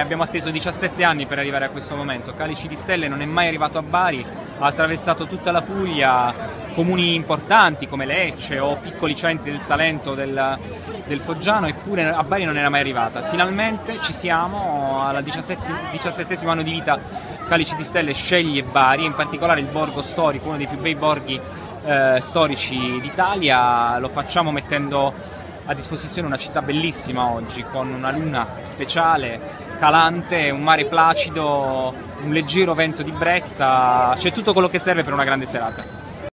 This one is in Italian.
abbiamo atteso 17 anni per arrivare a questo momento. Calici di Stelle non è mai arrivato a Bari, ha attraversato tutta la Puglia, comuni importanti come Lecce o piccoli centri del Salento, del, del Foggiano, eppure a Bari non era mai arrivata. Finalmente ci siamo, al 17, 17 anno di vita Calici di Stelle sceglie Bari, in particolare il borgo storico, uno dei più bei borghi eh, storici d'Italia, lo facciamo mettendo a disposizione una città bellissima oggi, con una luna speciale, calante, un mare placido, un leggero vento di brezza, c'è tutto quello che serve per una grande serata.